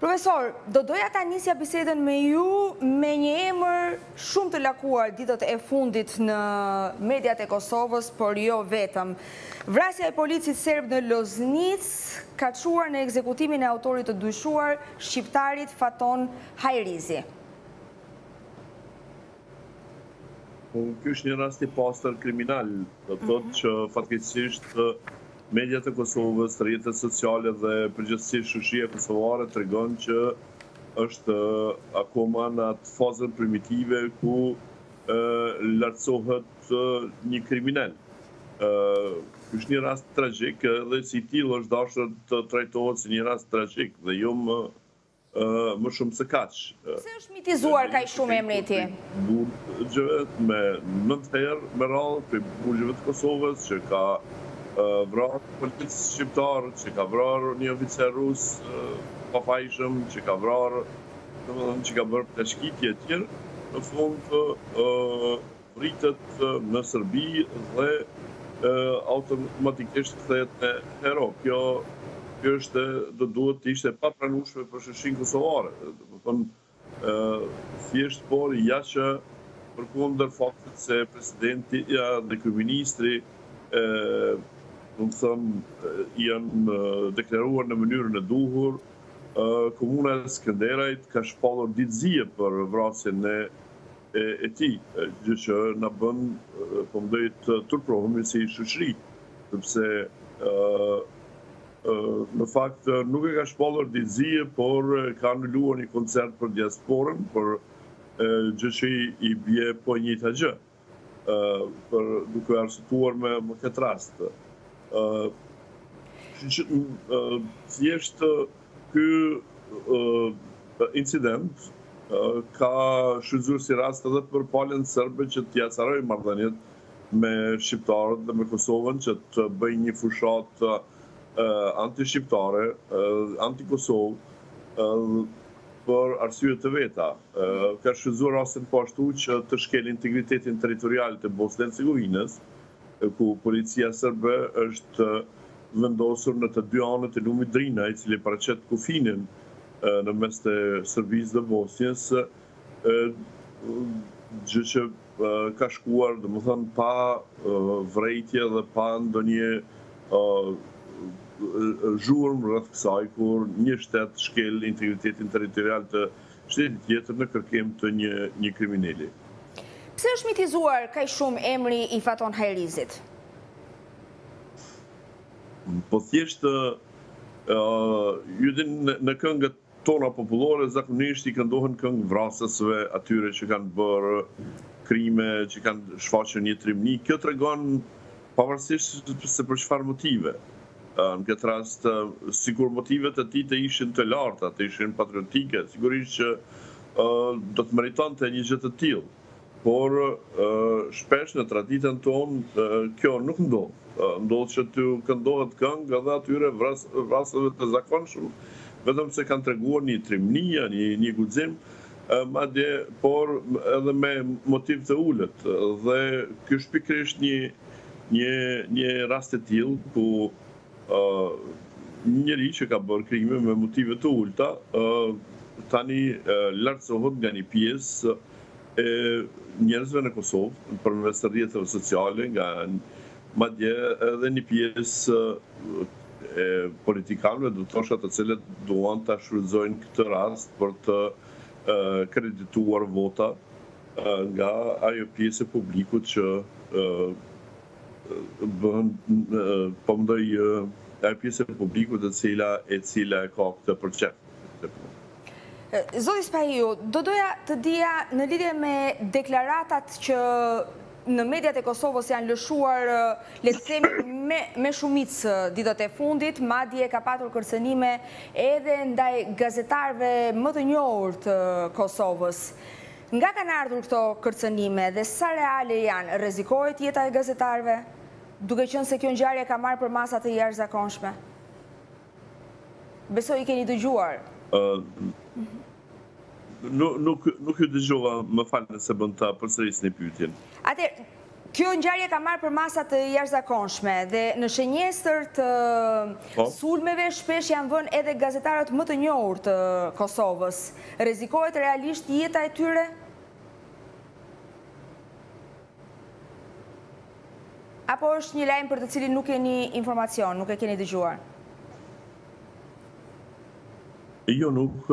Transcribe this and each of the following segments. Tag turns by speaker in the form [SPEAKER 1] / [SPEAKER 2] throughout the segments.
[SPEAKER 1] Profesor, do doja ta nisja bisedën me ju me një emër shumë të lakuar ditët e fundit në mediat e Kosovës, por jo vetëm. Vrasja e policit serb në Loznicë ka çuar në ekzekutimin e autorit të dyshuar, shqiptarit Faton Hajrizi.
[SPEAKER 2] Po, ky është një rast i pastër kriminal, do të thotë mhm. që fatkeqësisht mediat e Kosovës, rrjetet sociale dhe përgjithësisht shoqëria kosovare tregon që është akoma në atë fazën primitive ku ë lartësohet një kriminel. ë është një rast tragjik dhe si i tillë është dashur të trajtohet si një rast tragjik dhe jo më më shumë se kaq.
[SPEAKER 1] Pse është mitizuar kaq shumë emri i
[SPEAKER 2] tij? Burgjeve me nëntë herë me radhë prej burgjeve të Kosovës që ka vrarë policë shqiptarë, që ka vrarë një oficer rus të pafajshëm, që ka vrarë, domethënë që ka bërë plaçkitje e tjerë, në fund vritet në Serbi dhe automatikisht kthehet në hero. Kjo është do duhet të ishte e papranueshme për shoqërinë kosovare. Domethënë thjesht por ja që përkundër faktit se presidentja dhe kryeministri ë domethënë janë deklaruar në mënyrën e duhur, komuna e Skënderajt ka shpallur ditë zie për vrasjen e e tij, gjë që na bën po mendoj të turprohemi si shoqëri, sepse në fakt nuk e ka shpallur ditë zie, por ka anuluar një koncert për diasporën, por gjë që i bie po e njëjta gjë, por duke arsyetuar me me këtë rast. Thjesht Ky incident ka shfrytëzuar si rast edhe për palën serbe që t'i acarojë marrëdhëniet me shqiptarët dhe me Kosovën, që të bëjë një fushatë antishqiptare, anti-Kosovë për arsye të veta. Ka shfrytëzuar rastin po ashtu që të shkelë integritetin territorial të Bosnjë-Hercegovinës, ku policia serbe është vendosur në të dy anët e lumit Drina, i cili paraqet kufinin në mes të Serbisë dhe Bosnjës, gjë që ka shkuar, domethënë, pa vërejtje dhe pa ndonjë zhurmë rreth kësaj, kur një shtet shkel integritetin territorial të shtetit tjetër në kërkim të një krimineli.
[SPEAKER 1] Pse është mitizuar kaq shumë emri i Faton Hajrizit?
[SPEAKER 2] Po thjesht ë ju dini në këngët tona popullore zakonisht i këndohen këngë vrasësve atyre që kanë bërë krime, që kanë shfaqur një trimni. Kjo tregon pavarësisht se për çfarë motive. Në këtë rast, sikur motivet e tij të ishin të larta, të ishin patriotike, sigurisht që do të meritonte një gjë të tillë. Por shpesh në traditën tonë kjo nuk ndodh. Ndodh që t'u këndohet këngë edhe atyre vrasësve të zakonshëm, vetëm se kanë treguar një trimni, një guxim, madje por edhe me motiv të ulët. Dhe ky është pikërisht një Një një rast i tillë ku ë një njeri që ka bërë krime me motive të ulta, ë tani lartësohet nga një pjesë e njerëzve në Kosovë përmes rrjeteve sociale nga madje edhe një pjesë e politikanëve do të thosha të cilët duan ta shfrytëzojnë këtë rast për të kredituar vota nga ajo pjesë e publikut që bëhen po mendoj ajo pjesë e publikut e cila e cila e ka këtë për
[SPEAKER 1] qejf. Zoti Spahiu, do doja të dija në lidhje me deklaratat që në mediat e Kosovës janë lëshuar le të themi me shumicë ditët e fundit, madje ka patur kërcënime edhe ndaj gazetarëve më të njohur të Kosovës. Nga kanë ardhur këto kërcënime dhe sa reale janë, rrezikohet jeta e gazetarëve, duke qenë se kjo ngjarje ka marrë përmasa të jashtëzakonshme? Besoj i keni dëgjuar. Ëh,
[SPEAKER 2] nuk nuk ju dëgjova, më fal, nëse mund ta përsërisni pyetjen.
[SPEAKER 1] Atëherë, Kjo ngjarje ka marrë përmasa të jashtëzakonshme dhe në shënjestër të po. sulmeve shpesh janë vënë edhe gazetarët më të njohur të Kosovës. Rrezikohet realisht jeta e tyre? Apo është një lajm për të cilin nuk keni informacion, nuk e keni dëgjuar?
[SPEAKER 2] Jo, nuk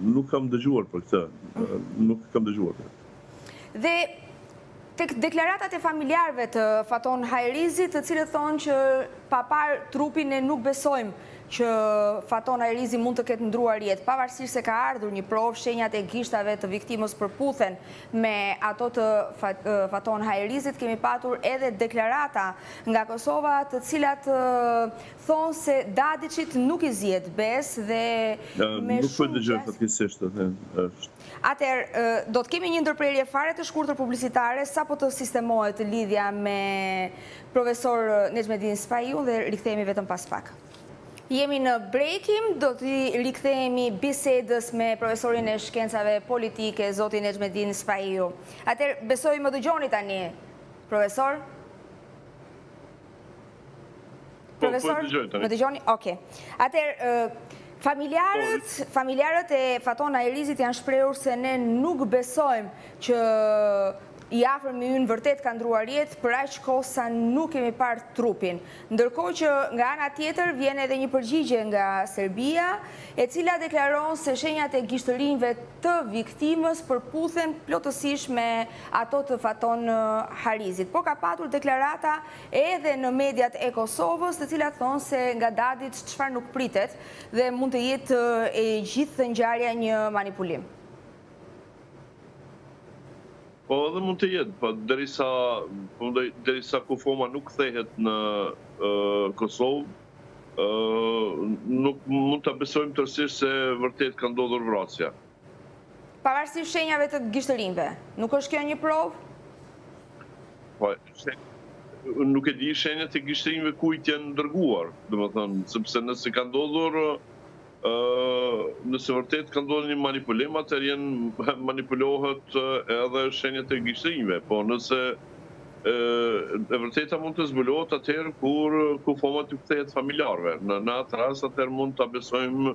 [SPEAKER 2] nuk kam dëgjuar për këtë. Nuk kam dëgjuar.
[SPEAKER 1] Dhe tek deklaratat e familjarëve të Faton Hajrizit, të cilët thonë që pa parë trupin ne nuk besojmë që Faton Hajrizi mund të ketë ndruar jetë, pavarësisht se ka ardhur një provë, shenjat e gishtave të viktimës përputhen me ato të Faton Hajrizit, kemi patur edhe deklarata nga Kosova, të cilat thonë se Dadiçit nuk i zihet besë dhe
[SPEAKER 2] me shumë... Nuk po e dëgjoj fatkesisht, është...
[SPEAKER 1] Atëherë, do të kemi një ndërprerje fare të shkurtër publicitare, sapo të sistemohet lidhja me profesor Nexhmedin Spahiun dhe rikthehemi vetëm pas pak. Jemi në Breaking, do t'i rikthehemi bisedës me profesorin e shkencave politike, zotin Nexhmedin Spahiu. Atëherë, besoj më dëgjoni tani, profesor?
[SPEAKER 2] Po, po, dëgjoj tani.
[SPEAKER 1] Më dëgjoni? Oke. Atëherë, familjarët, po, familjarët e Faton Hajrizit janë shprehur se ne nuk besojmë që i afërmi ynë vërtet ka ndruar jetë, për aq kohë sa nuk kemi parë trupin. Ndërkohë që nga ana tjetër vjen edhe një përgjigje nga Serbia, e cila deklaron se shenjat e gishtërinjve të viktimës përputhen plotësisht me ato të Faton Hajrizit. Por ka patur deklarata edhe në mediat e Kosovës, të cilat thonë se nga Dadiç çfarë nuk pritet dhe mund të jetë e gjithë ngjarja një manipulim.
[SPEAKER 2] Po edhe mund të jetë, po derisa po derisa kufoma nuk kthehet në Kosovë, nuk mund ta besojmë tërësisht se vërtet ka ndodhur vrasja.
[SPEAKER 1] Pavarësisht shenjave të gishtërinjve, nuk është kjo një provë?
[SPEAKER 2] Po, unë nuk e di shenjat e gishtërinjve kujt i janë dërguar, domethënë, sepse nëse ka ndodhur, nëse vërtet ka ndodhur një manipulim, atëherë manipulohet edhe shenjat e gishtërinjve, po nëse e vërteta mund të zbulohet atëherë kur kufoma t'u kthehet familjarëve, në atë rast atëherë mund ta besojmë